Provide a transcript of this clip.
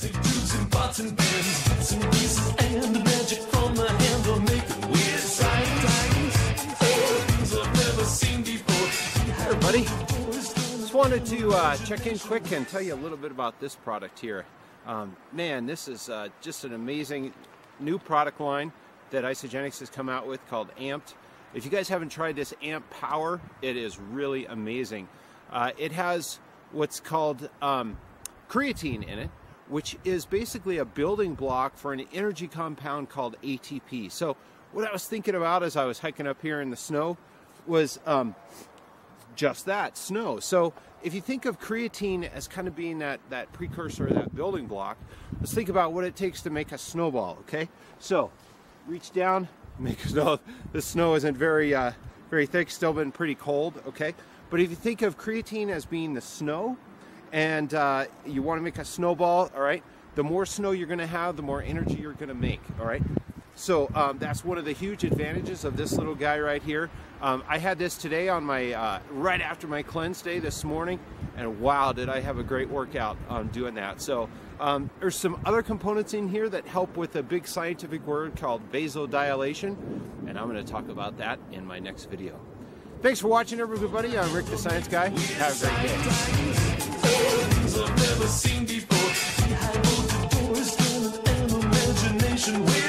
plastic tubes and pots and pans, bits and pieces, and the magic from the handle making weird signs. Oh, things I've never seen before. Hey, everybody. Just wanted to uh, check in quick and tell you a little bit about this product here. Um, man, this is uh, just an amazing new product line that Isagenix has come out with called Amped. If you guys haven't tried this Amp Power, it is really amazing. Uh, it has what's called um, creatine in it, which is basically a building block for an energy compound called ATP. So, what I was thinking about as I was hiking up here in the snow was um, just that snow. So, if you think of creatine as kind of being that, that precursor, that building block, let's think about what it takes to make a snowball, okay? So, reach down, make snow. The snow isn't very, uh, very thick, still been pretty cold, okay? But if you think of creatine as being the snow, and uh, you want to make a snowball, all right, the more snow you're going to have, the more energy you're going to make, all right? So um, that's one of the huge advantages of this little guy right here. Um, I had this today on my, uh, right after my cleanse day this morning, and wow, did I have a great workout on doing that. So um, there's some other components in here that help with a big scientific word called vasodilation, and I'm going to talk about that in my next video. Thanks for watching, everybody. I'm Rick the Science Guy. Have a great day. Never seen before. Behind both the doors, still an imagination.